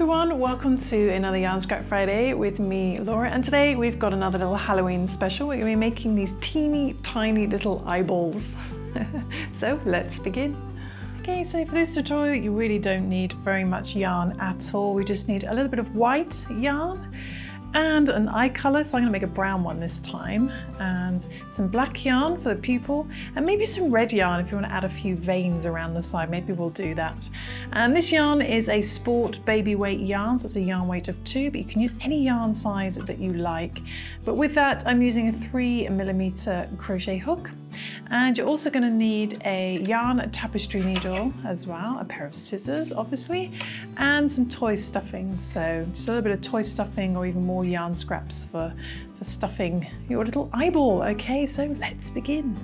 everyone, welcome to another Yarn Scrap Friday with me, Laura, and today we've got another little Halloween special. We're going to be making these teeny tiny little eyeballs. so let's begin. Okay, so for this tutorial you really don't need very much yarn at all. We just need a little bit of white yarn and an eye colour, so I'm going to make a brown one this time, and some black yarn for the pupil, and maybe some red yarn if you want to add a few veins around the side, maybe we'll do that. And this yarn is a sport baby weight yarn, so it's a yarn weight of two, but you can use any yarn size that you like. But with that, I'm using a three millimeter crochet hook, and you're also going to need a yarn tapestry needle as well, a pair of scissors obviously, and some toy stuffing. So just a little bit of toy stuffing or even more yarn scraps for, for stuffing your little eyeball. Okay, so let's begin.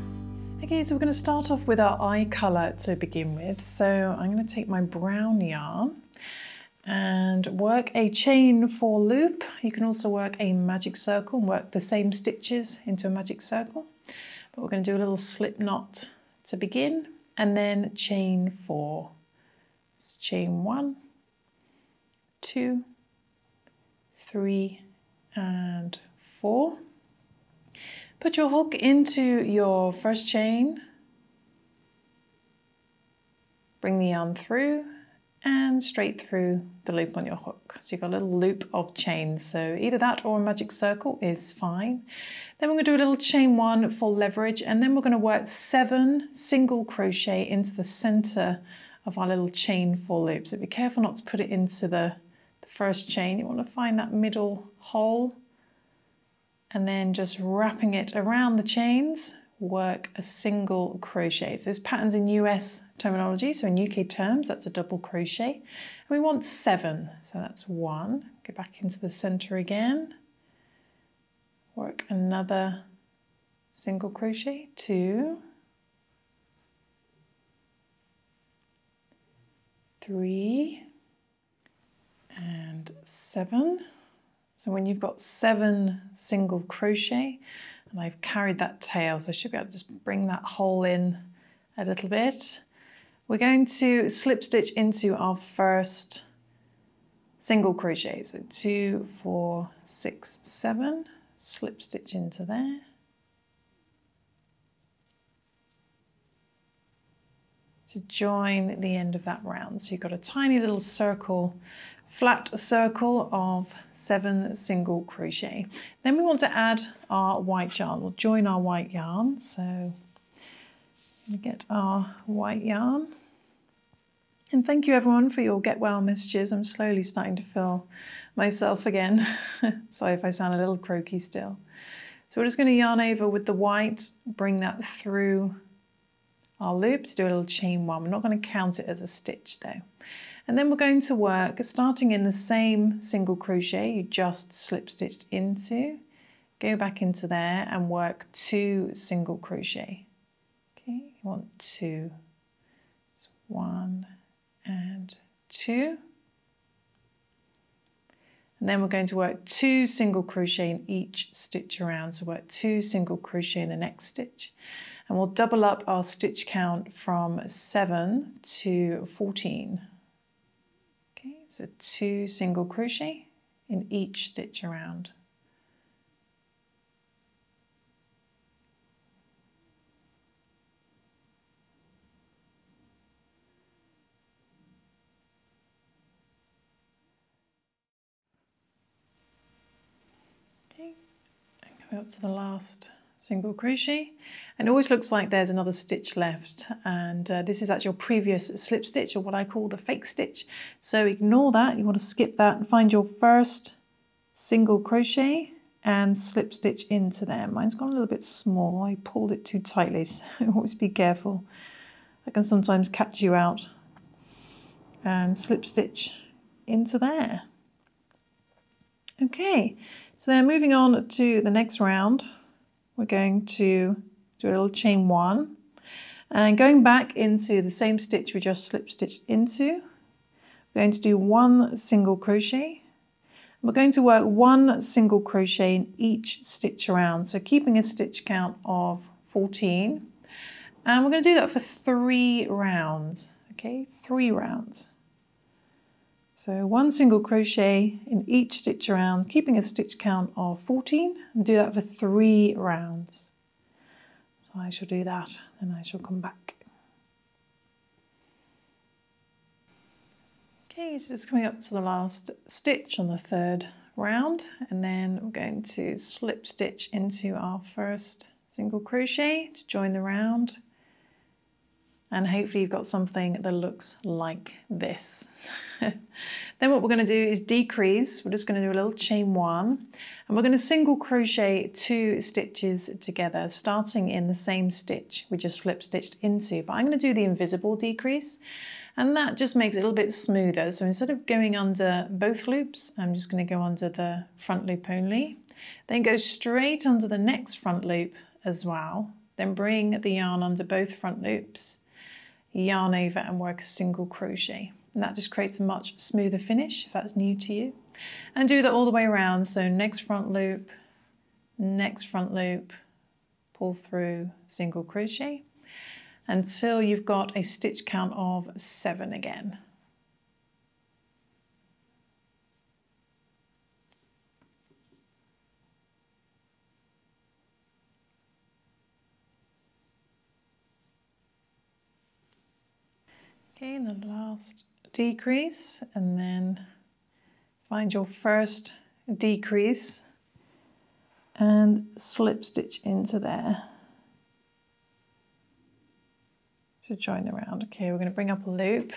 Okay, so we're going to start off with our eye colour to begin with. So I'm going to take my brown yarn and work a chain four loop. You can also work a magic circle and work the same stitches into a magic circle. But we're going to do a little slip knot to begin and then chain four. So chain one, two, three, and four. Put your hook into your first chain. Bring the yarn through and straight through the loop on your hook. So you've got a little loop of chains. So either that or a magic circle is fine. Then we're going to do a little chain one for leverage and then we're going to work seven single crochet into the center of our little chain four loop. So be careful not to put it into the, the first chain. You want to find that middle hole and then just wrapping it around the chains work a single crochet. So this pattern's in US terminology, so in UK terms, that's a double crochet. And we want seven, so that's one. Go back into the center again. Work another single crochet, two, three, and seven. So when you've got seven single crochet, and I've carried that tail, so I should be able to just bring that hole in a little bit. We're going to slip stitch into our first single crochet. So two, four, six, seven, slip stitch into there. To join the end of that round. So you've got a tiny little circle flat circle of seven single crochet. Then we want to add our white yarn. We'll join our white yarn. So we get our white yarn. And thank you everyone for your get well messages. I'm slowly starting to feel myself again. Sorry if I sound a little croaky still. So we're just going to yarn over with the white, bring that through our loop to do a little chain one. We're not going to count it as a stitch though. And then we're going to work, starting in the same single crochet you just slip stitched into, go back into there and work two single crochet. Okay, you want two, so one and two. And then we're going to work two single crochet in each stitch around. So work two single crochet in the next stitch. And we'll double up our stitch count from seven to 14. Okay, So two single crochet in each stitch around. Okay, and up to the last single crochet. And it always looks like there's another stitch left. And uh, this is actually your previous slip stitch or what I call the fake stitch. So ignore that. You want to skip that and find your first single crochet and slip stitch into there. Mine's gone a little bit small. I pulled it too tightly so always be careful. I can sometimes catch you out and slip stitch into there. Okay so then moving on to the next round we're going to do a little chain one. And going back into the same stitch we just slip stitched into we're going to do one single crochet. We're going to work one single crochet in each stitch around. So keeping a stitch count of 14 and we're going to do that for three rounds okay? Three rounds So one single crochet in each stitch around, keeping a stitch count of 14 and do that for three rounds. So I shall do that and I shall come back. Okay, so just coming up to the last stitch on the third round and then we're going to slip stitch into our first single crochet to join the round and hopefully you've got something that looks like this. then what we're going to do is decrease, we're just going to do a little chain one. And we're going to single crochet two stitches together starting in the same stitch we just slip stitched into. But I'm going to do the invisible decrease. And that just makes it a little bit smoother. So instead of going under both loops I'm just going to go under the front loop only. Then go straight under the next front loop as well. Then bring the yarn under both front loops yarn over and work a single crochet. And that just creates a much smoother finish if that's new to you. And do that all the way around. So next front loop, next front loop, pull through single crochet until you've got a stitch count of seven again. The last decrease and then find your first decrease and slip stitch into there to join the round. Okay, we're going to bring up a loop,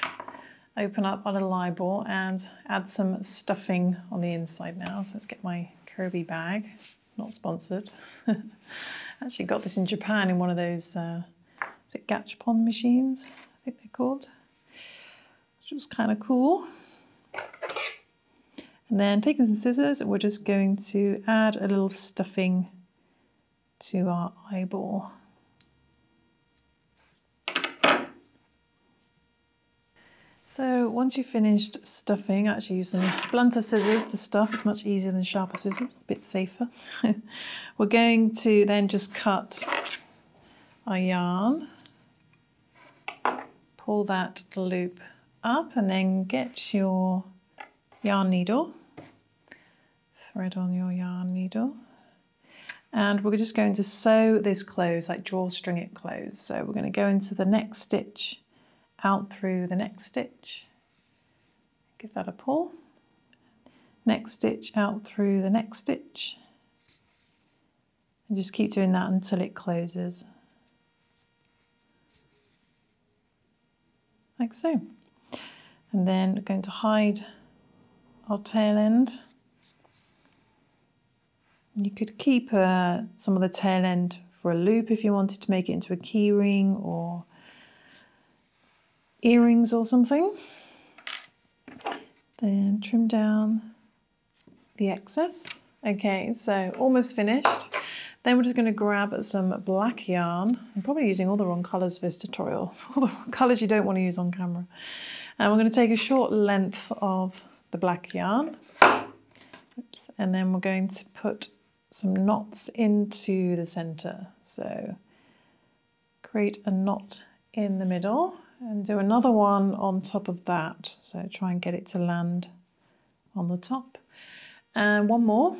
open up our little eyeball and add some stuffing on the inside now. So let's get my Kirby bag, not sponsored. Actually got this in Japan in one of those, uh, is it Gachapon machines, I think they're called which was kind of cool. And then taking some scissors, we're just going to add a little stuffing to our eyeball. So once you've finished stuffing, I actually use some blunter scissors to stuff. It's much easier than sharper scissors, a bit safer. We're going to then just cut our yarn, pull that loop up and then get your yarn needle, thread on your yarn needle. And we're just going to sew this close, like drawstring it close. So we're going to go into the next stitch, out through the next stitch, give that a pull. Next stitch out through the next stitch. And just keep doing that until it closes. Like so and then going to hide our tail end. You could keep uh, some of the tail end for a loop if you wanted to make it into a keyring or earrings or something. Then trim down the excess. Okay, so almost finished. Then we're just going to grab some black yarn. I'm probably using all the wrong colours for this tutorial, all the colours you don't want to use on camera. And we're going to take a short length of the black yarn. Oops, and then we're going to put some knots into the center. So create a knot in the middle and do another one on top of that. So try and get it to land on the top. And one more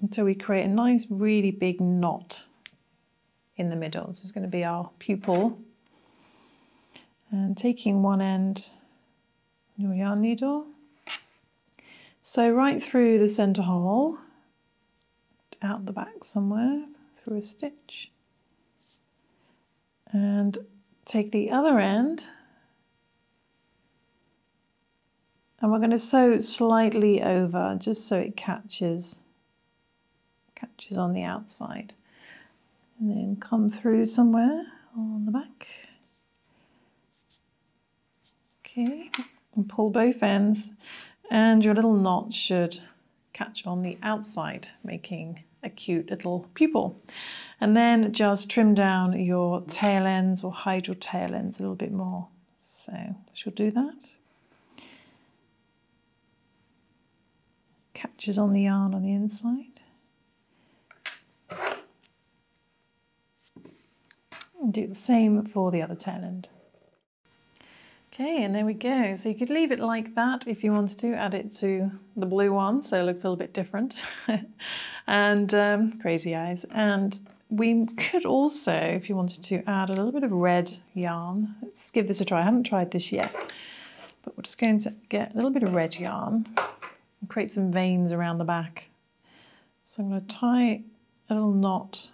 until we create a nice, really big knot in the middle. This is going to be our pupil. And taking one end your yarn needle. So right through the centre hole, out the back somewhere, through a stitch. And take the other end and we're going to sew slightly over just so it catches catches on the outside. And then come through somewhere on the back. Okay and pull both ends. And your little knot should catch on the outside making a cute little pupil. And then just trim down your tail ends or hide your tail ends a little bit more. So she'll do that catches on the yarn on the inside and do the same for the other tail end Okay, and there we go. So you could leave it like that if you wanted to, add it to the blue one so it looks a little bit different. and um, crazy eyes. And we could also, if you wanted to, add a little bit of red yarn. Let's give this a try. I haven't tried this yet, but we're just going to get a little bit of red yarn and create some veins around the back. So I'm going to tie a little knot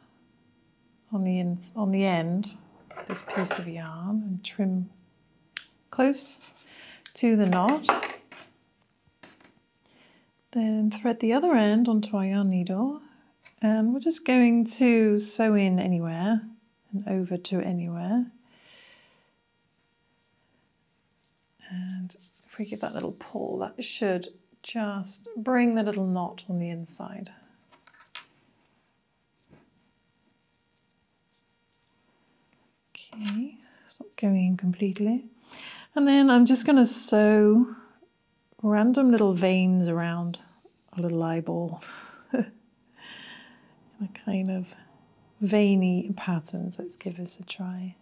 on the, on the end of this piece of yarn and trim close to the knot. Then thread the other end onto our yarn needle and we're just going to sew in anywhere and over to anywhere. And if we give that little pull, that should just bring the little knot on the inside. Okay, it's not going in completely. And then I'm just going to sew random little veins around a little eyeball. in a kind of veiny patterns. Let's give this a try.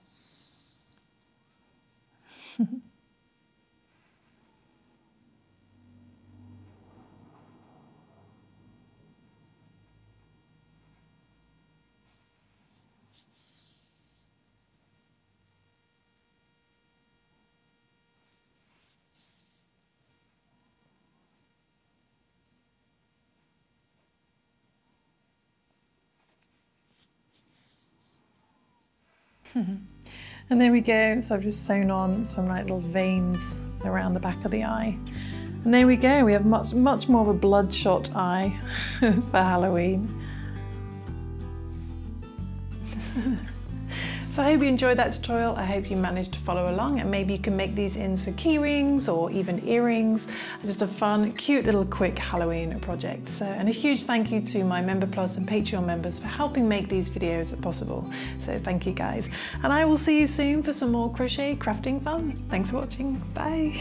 and there we go. So I've just sewn on some like little veins around the back of the eye. And there we go. We have much, much more of a bloodshot eye for Halloween. So I hope you enjoyed that tutorial. I hope you managed to follow along and maybe you can make these into key rings or even earrings. Just a fun, cute little quick Halloween project. So, and a huge thank you to my Member Plus and Patreon members for helping make these videos possible. So thank you guys. And I will see you soon for some more crochet crafting fun. Thanks for watching. Bye.